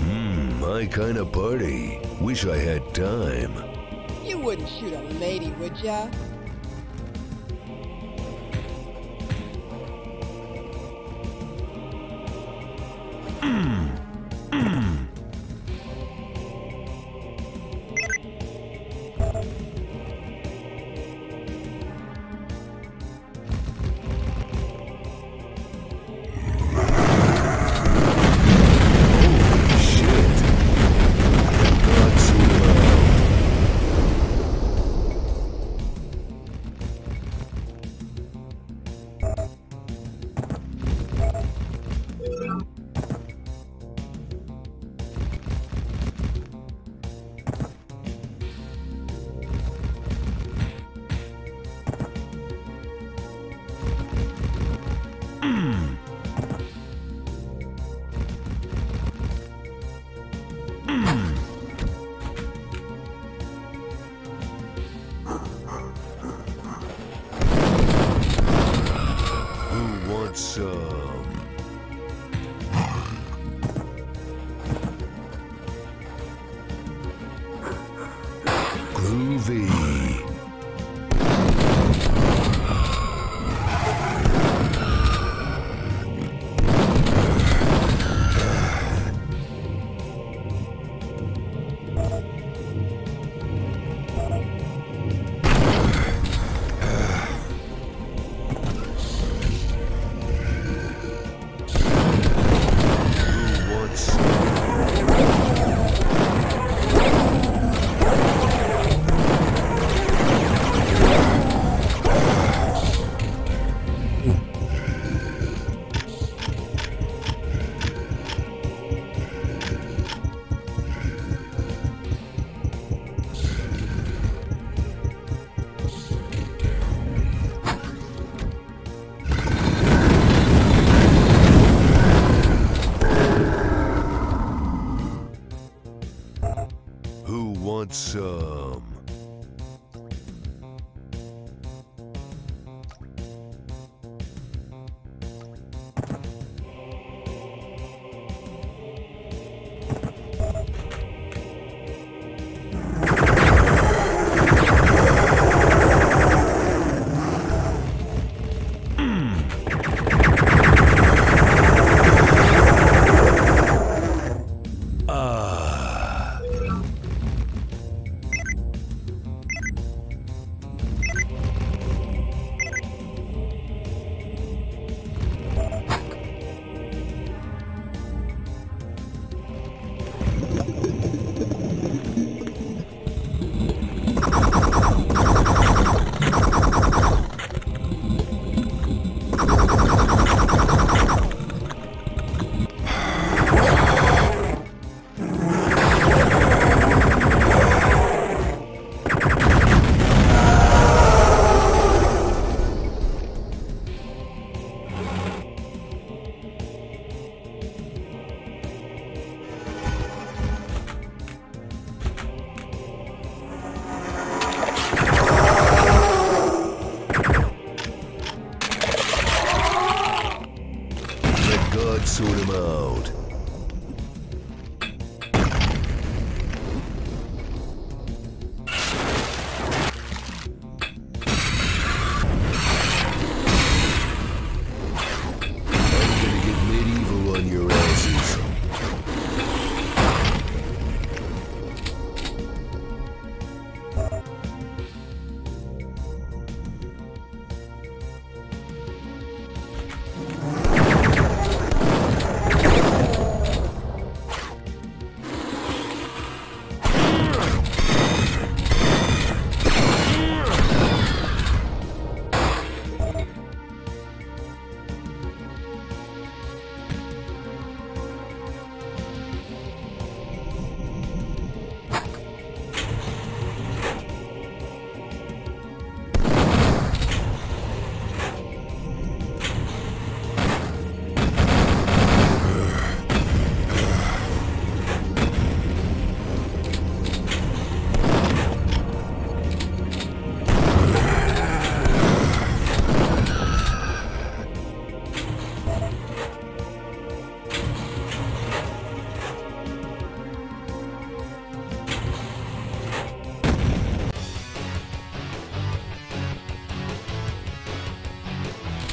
Hmm, my kind of party. Wish I had time. You wouldn't shoot a lady, would ya? Shit.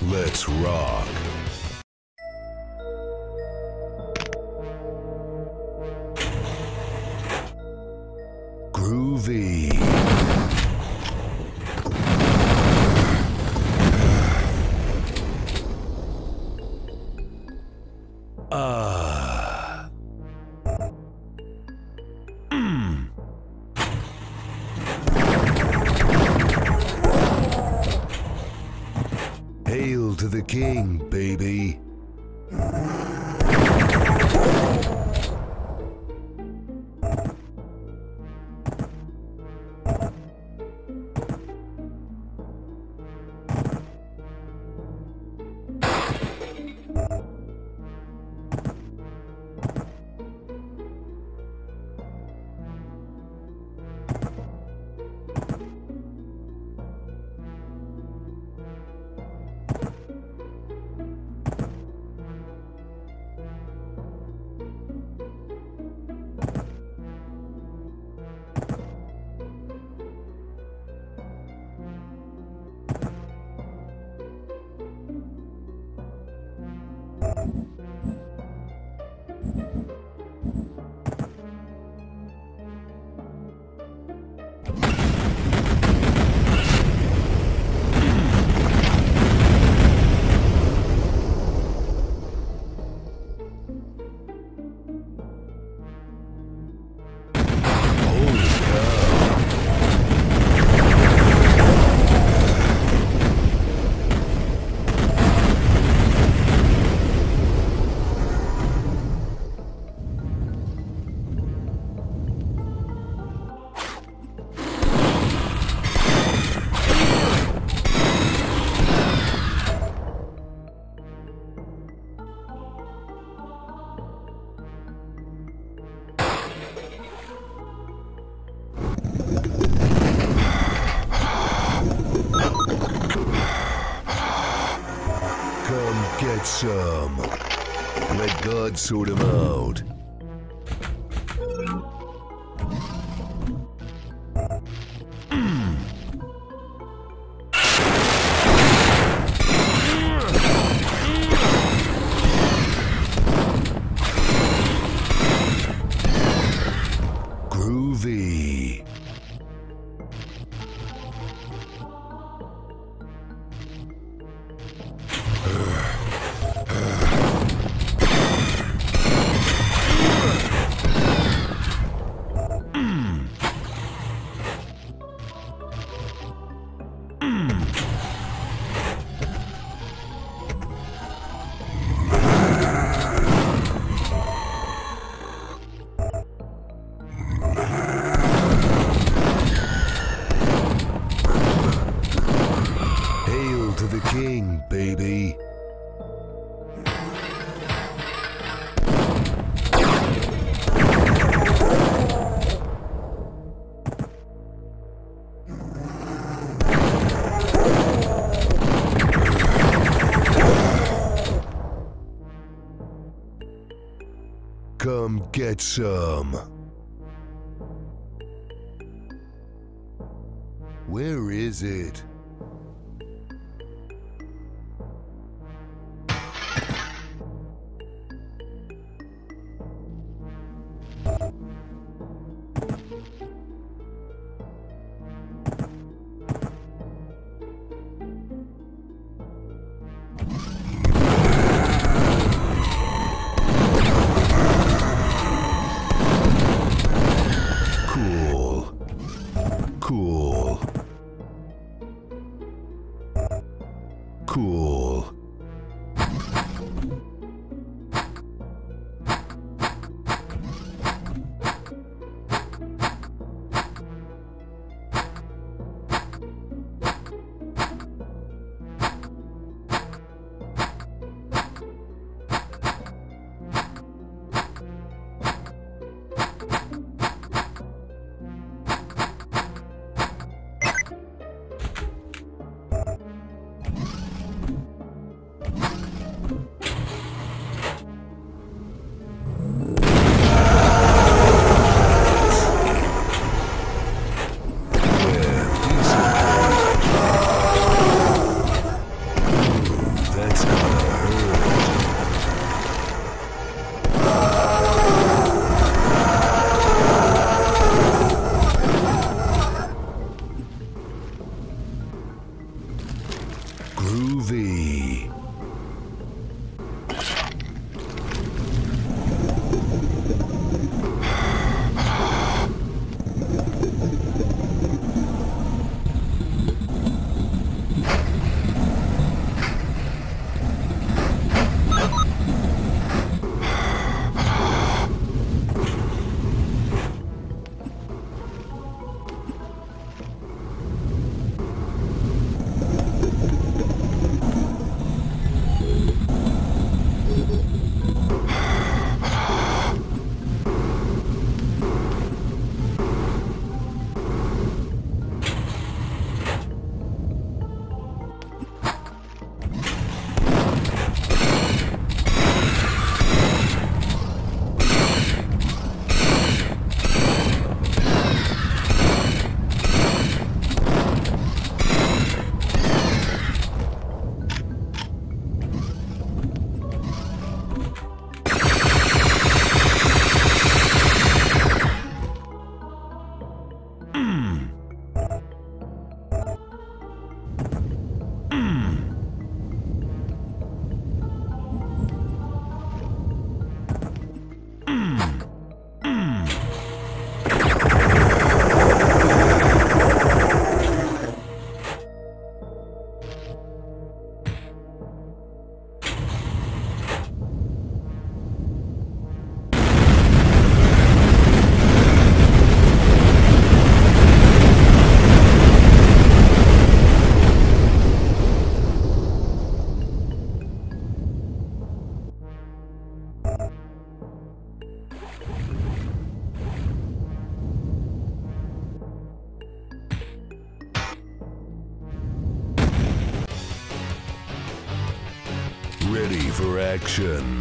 Let's rock. sort of out. get some. Where is it? Cool. For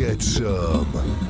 get some.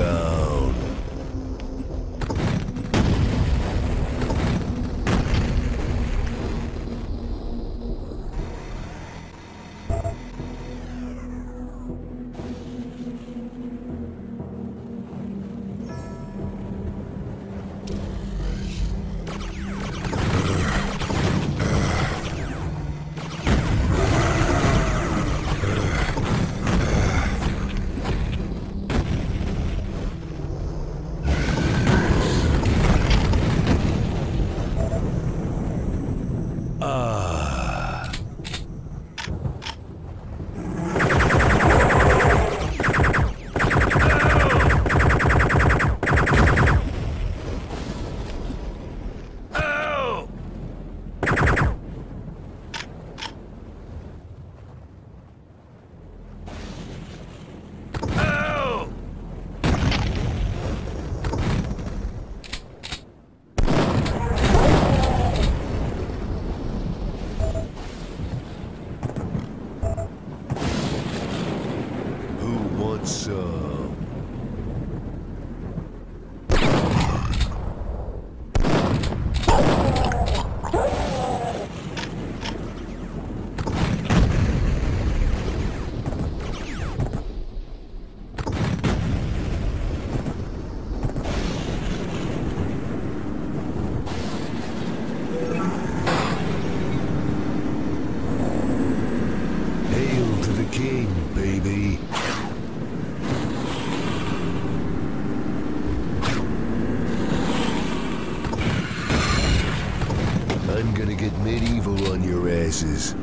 Suck king, baby. I'm gonna get medieval on your asses.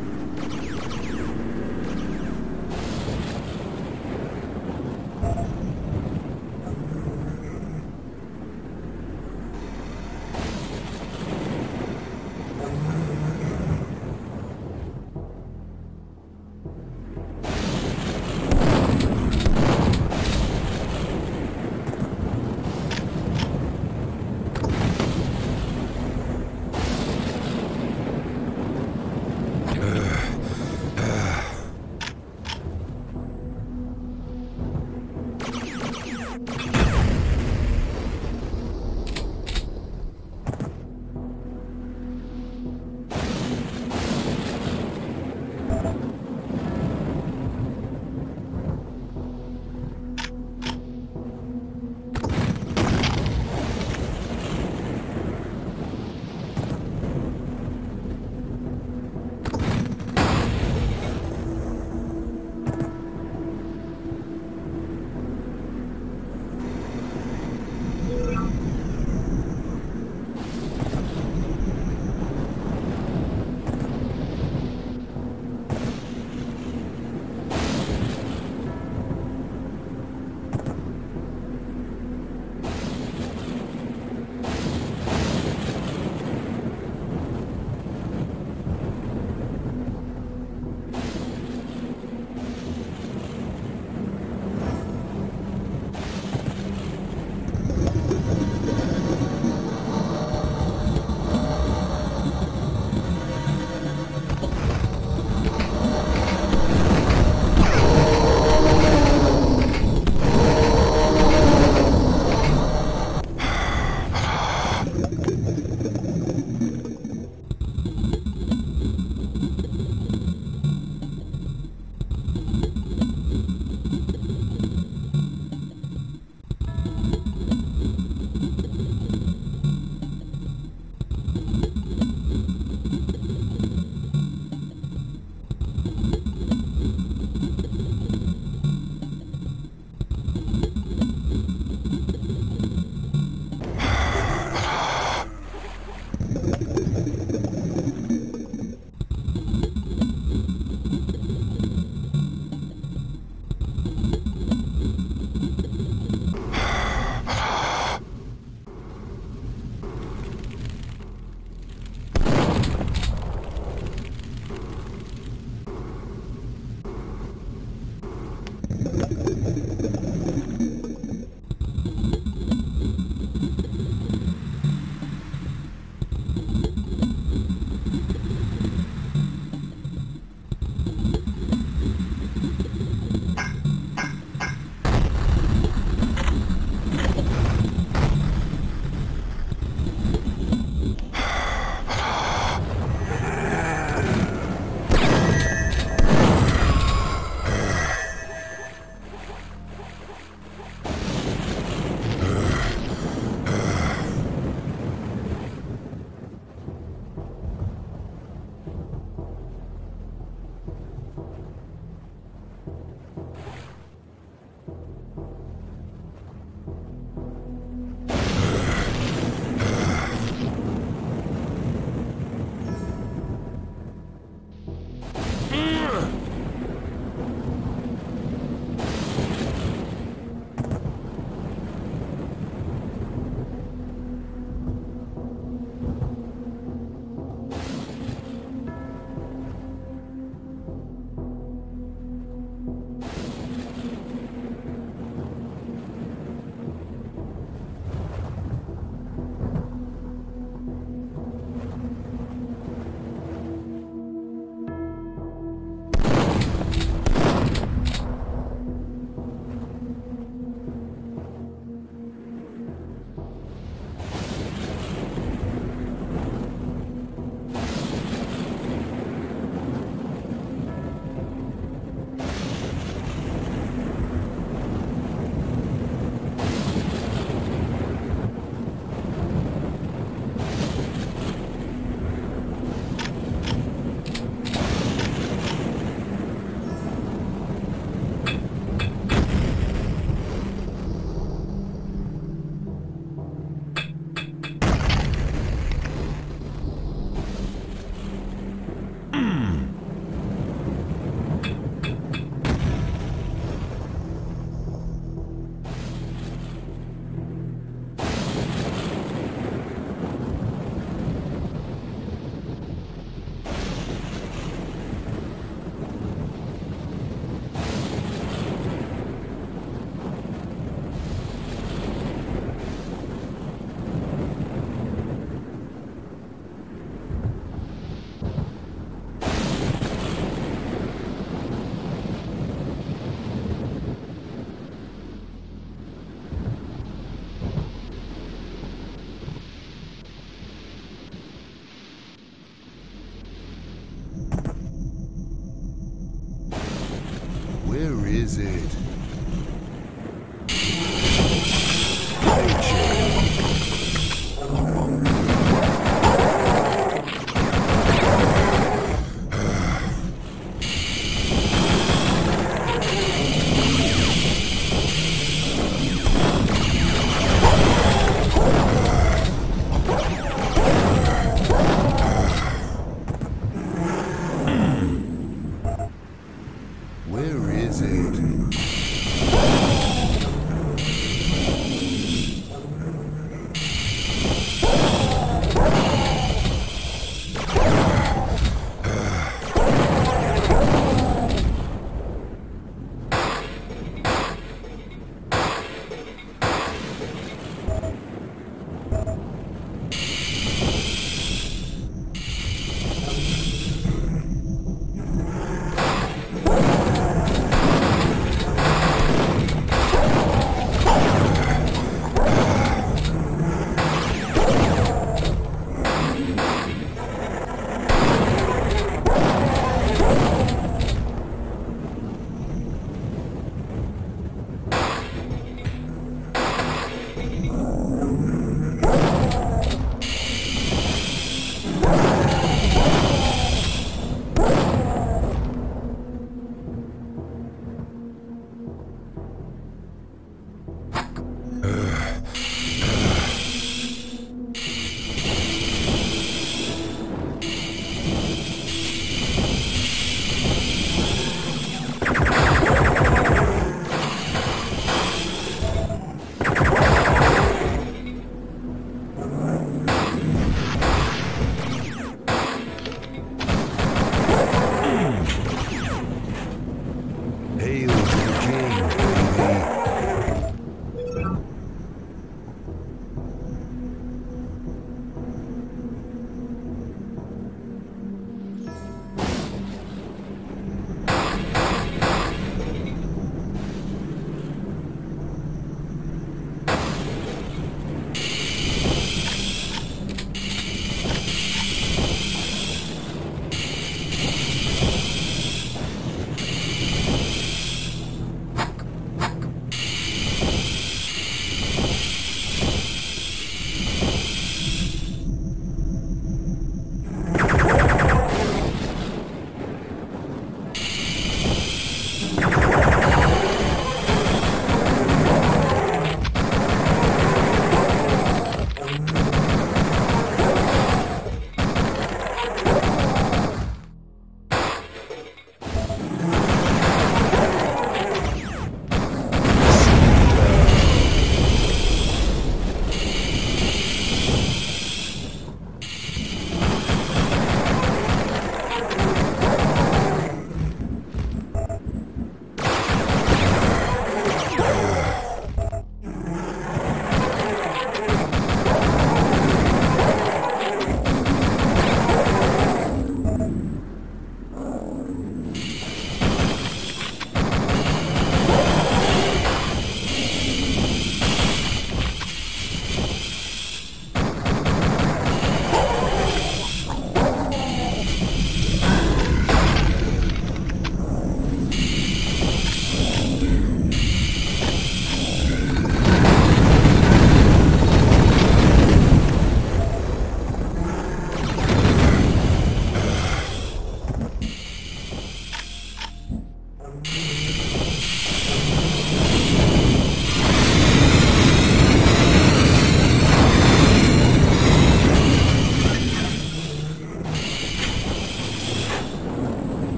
Where is it?